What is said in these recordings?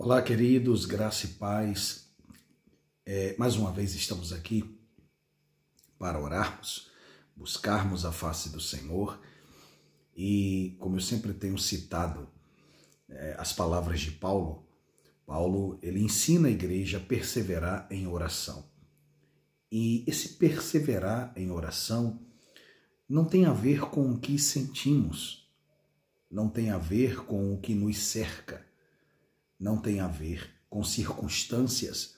Olá, queridos, graça e paz. É, mais uma vez estamos aqui para orarmos, buscarmos a face do Senhor e, como eu sempre tenho citado é, as palavras de Paulo, Paulo ele ensina a igreja a perseverar em oração. E esse perseverar em oração não tem a ver com o que sentimos, não tem a ver com o que nos cerca não tem a ver com circunstâncias,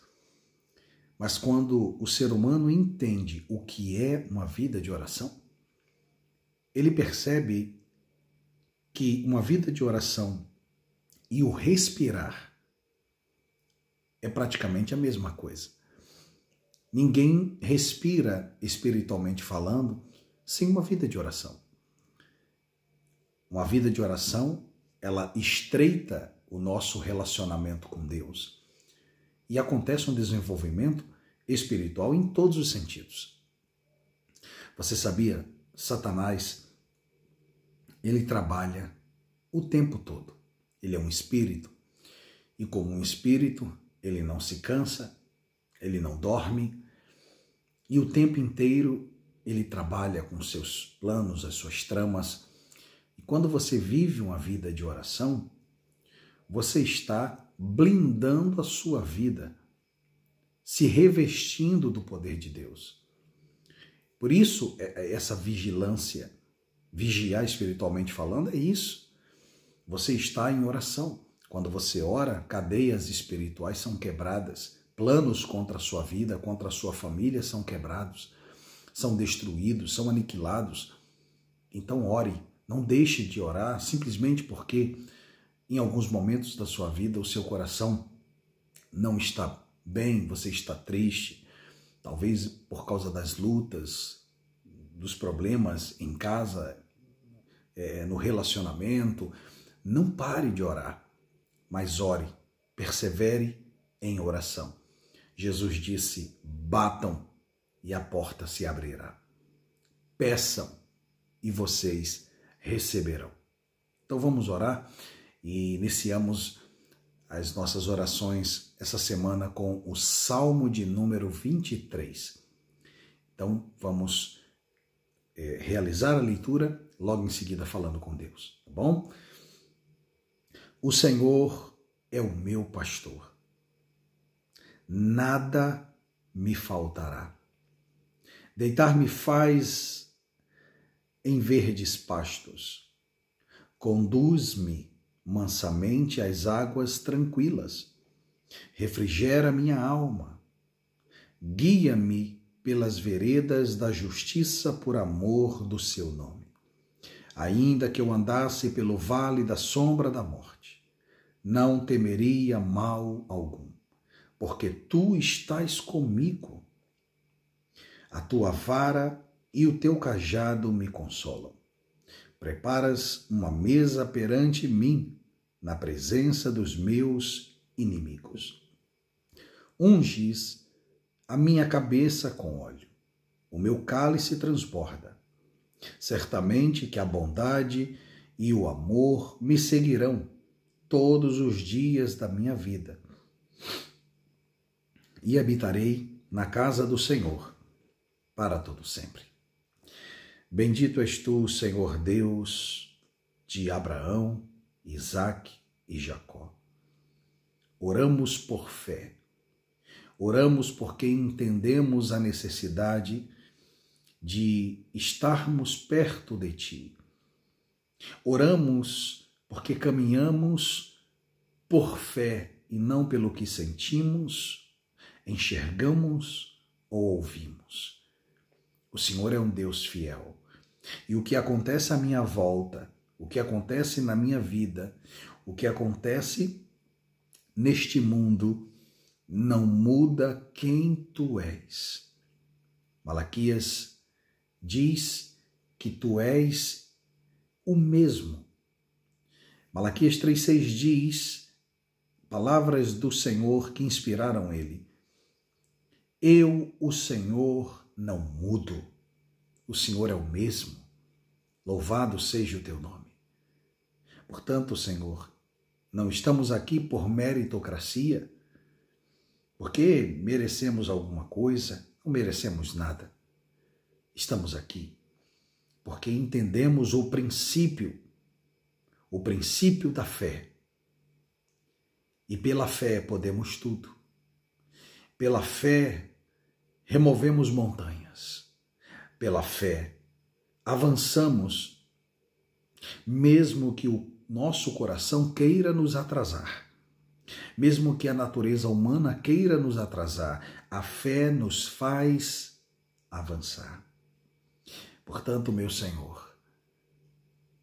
mas quando o ser humano entende o que é uma vida de oração, ele percebe que uma vida de oração e o respirar é praticamente a mesma coisa. Ninguém respira espiritualmente falando sem uma vida de oração. Uma vida de oração, ela estreita o nosso relacionamento com Deus. E acontece um desenvolvimento espiritual em todos os sentidos. Você sabia? Satanás, ele trabalha o tempo todo. Ele é um espírito. E como um espírito, ele não se cansa, ele não dorme, e o tempo inteiro ele trabalha com seus planos, as suas tramas. E quando você vive uma vida de oração, você está blindando a sua vida, se revestindo do poder de Deus. Por isso, é, é essa vigilância, vigiar espiritualmente falando, é isso. Você está em oração. Quando você ora, cadeias espirituais são quebradas, planos contra a sua vida, contra a sua família são quebrados, são destruídos, são aniquilados. Então, ore. Não deixe de orar simplesmente porque em alguns momentos da sua vida o seu coração não está bem, você está triste, talvez por causa das lutas, dos problemas em casa, é, no relacionamento. Não pare de orar, mas ore, persevere em oração. Jesus disse: batam e a porta se abrirá. Peçam e vocês receberão. Então vamos orar e iniciamos as nossas orações essa semana com o Salmo de número 23. Então vamos é, realizar a leitura logo em seguida falando com Deus, tá bom? O Senhor é o meu pastor, nada me faltará. Deitar-me faz em verdes pastos, conduz-me mansamente às águas tranquilas. Refrigera minha alma. Guia-me pelas veredas da justiça por amor do seu nome. Ainda que eu andasse pelo vale da sombra da morte, não temeria mal algum, porque tu estás comigo. A tua vara e o teu cajado me consolam. Preparas uma mesa perante mim, na presença dos meus inimigos. Unges a minha cabeça com óleo, o meu cálice transborda. Certamente que a bondade e o amor me seguirão todos os dias da minha vida. E habitarei na casa do Senhor para todo sempre. Bendito és tu, Senhor Deus de Abraão, Isaac e Jacó. Oramos por fé. Oramos porque entendemos a necessidade de estarmos perto de Ti. Oramos porque caminhamos por fé e não pelo que sentimos, enxergamos ou ouvimos. O Senhor é um Deus fiel. E o que acontece à minha volta, o que acontece na minha vida, o que acontece neste mundo, não muda quem tu és. Malaquias diz que tu és o mesmo. Malaquias 3,6 diz, palavras do Senhor que inspiraram ele. Eu, o Senhor, não mudo o Senhor é o mesmo. Louvado seja o teu nome. Portanto, Senhor, Não estamos aqui por meritocracia, porque merecemos alguma coisa, não merecemos nada. Estamos aqui porque entendemos o princípio, o princípio da fé. E pela fé podemos tudo. Pela fé removemos montanhas. Pela fé avançamos, mesmo que o nosso coração queira nos atrasar. Mesmo que a natureza humana queira nos atrasar, a fé nos faz avançar. Portanto, meu Senhor,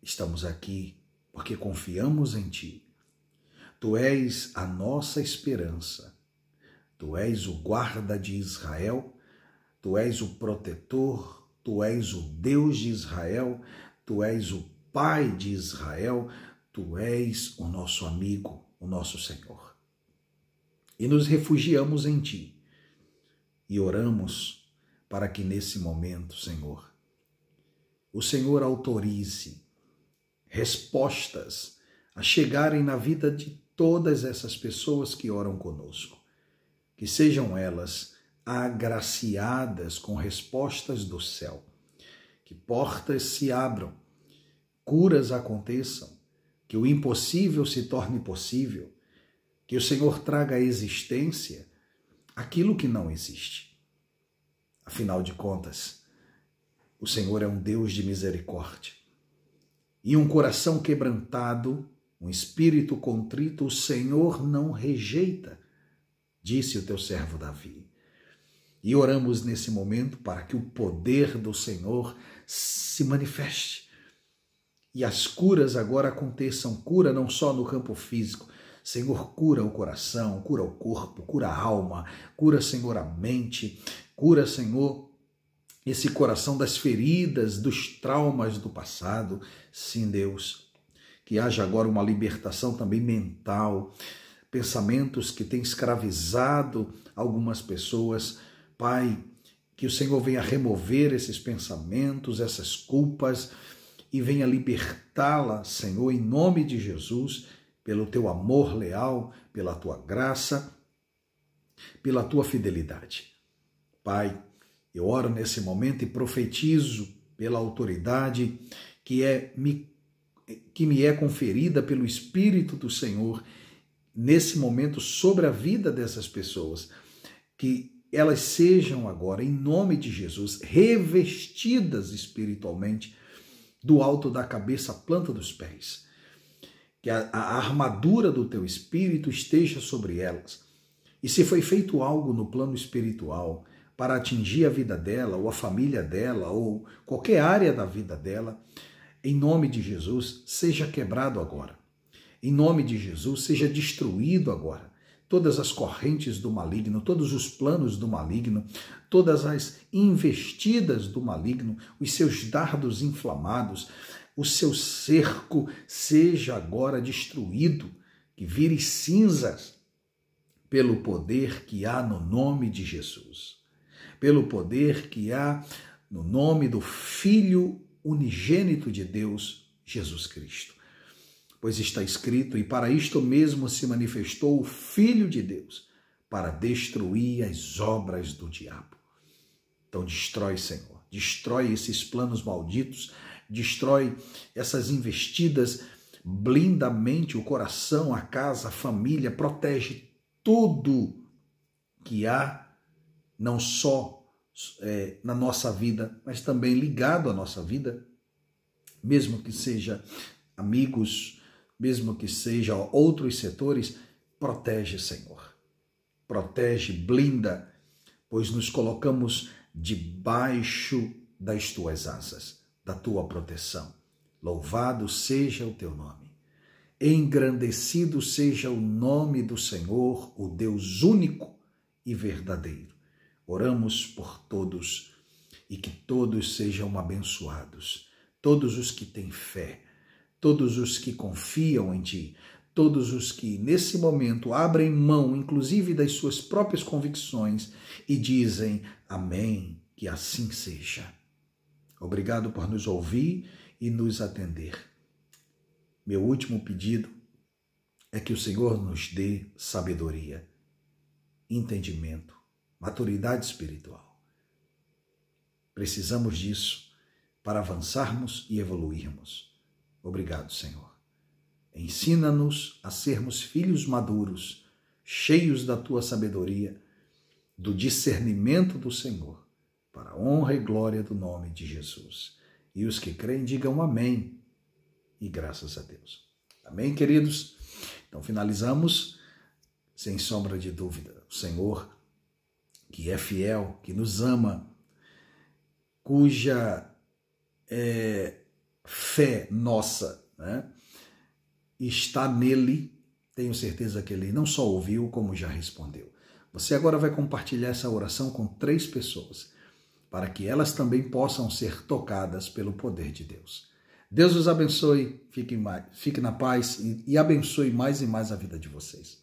estamos aqui porque confiamos em Ti. Tu és a nossa esperança. Tu és o guarda de Israel. Tu és o protetor. Tu és o Deus de Israel. Tu és o Pai de Israel. Tu és o nosso amigo, o nosso Senhor. E nos refugiamos em Ti e oramos para que nesse momento, Senhor, o Senhor autorize respostas a chegarem na vida de todas essas pessoas que oram conosco. Que sejam elas agraciadas com respostas do céu. Que portas se abram, curas aconteçam, que o impossível se torne possível, que o Senhor traga à existência aquilo que não existe. Afinal de contas, o Senhor é um Deus de misericórdia. E um coração quebrantado, um espírito contrito, o Senhor não rejeita, disse o teu servo Davi. E oramos nesse momento para que o poder do Senhor se manifeste. E as curas agora aconteçam, cura não só no campo físico, Senhor, cura o coração, cura o corpo, cura a alma, cura, Senhor, a mente, cura, Senhor, esse coração das feridas, dos traumas do passado. Sim, Deus, que haja agora uma libertação também mental, pensamentos que têm escravizado algumas pessoas. Pai, que o Senhor venha remover esses pensamentos, essas culpas e venha libertá-la, Senhor, em nome de Jesus, pelo teu amor leal, pela tua graça, pela tua fidelidade. Pai, eu oro nesse momento e profetizo pela autoridade que é me, que me é conferida pelo Espírito do Senhor nesse momento sobre a vida dessas pessoas, que elas sejam agora, em nome de Jesus, revestidas espiritualmente do alto da cabeça à planta dos pés. Que a, a armadura do teu espírito esteja sobre elas. E se foi feito algo no plano espiritual, para atingir a vida dela, ou a família dela, ou qualquer área da vida dela, em nome de Jesus, seja quebrado agora. Em nome de Jesus, seja destruído agora. Todas as correntes do maligno, todos os planos do maligno, todas as investidas do maligno, os seus dardos inflamados, o seu cerco seja agora destruído, que vire cinzas pelo poder que há no nome de Jesus pelo poder que há no nome do Filho unigênito de Deus, Jesus Cristo. Pois está escrito: E para isto mesmo se manifestou o Filho de Deus, para destruir as obras do diabo. Então, destrói, Senhor, destrói esses planos malditos, destrói essas investidas, blinda a mente, o coração, a casa, a família, protege tudo que há não só é, na nossa vida, mas também ligado à nossa vida, mesmo que seja amigos, mesmo que seja outros setores, protege, Senhor. Protege, blinda, pois nos colocamos debaixo das tuas asas, da tua proteção. Louvado seja o teu nome. Engrandecido seja o nome do Senhor, o Deus único e verdadeiro. Oramos por todos e que todos sejam abençoados, todos os que têm fé, todos os que confiam em Ti, todos os que nesse momento abrem mão, inclusive das suas próprias convicções, e dizem Amém, que assim seja. Obrigado por nos ouvir e nos atender. Meu último pedido é que o Senhor nos dê sabedoria, entendimento, maturidade espiritual. Precisamos disso para avançarmos e evoluirmos. Obrigado, Senhor. Ensina-nos a sermos filhos maduros, cheios da tua sabedoria, do discernimento do Senhor, para a honra e glória do nome de Jesus. E os que creem digam amém e graças a Deus. Amém, queridos? Então finalizamos, sem sombra de dúvida, o Senhor, que é fiel, que nos ama, cuja é, fé nossa né, está nele, tenho certeza que ele não só ouviu, como já respondeu. Você agora vai compartilhar essa oração com três pessoas, para que elas também possam ser tocadas pelo poder de Deus. Deus os abençoe, fique, mais, fique na paz e, e abençoe mais e mais a vida de vocês.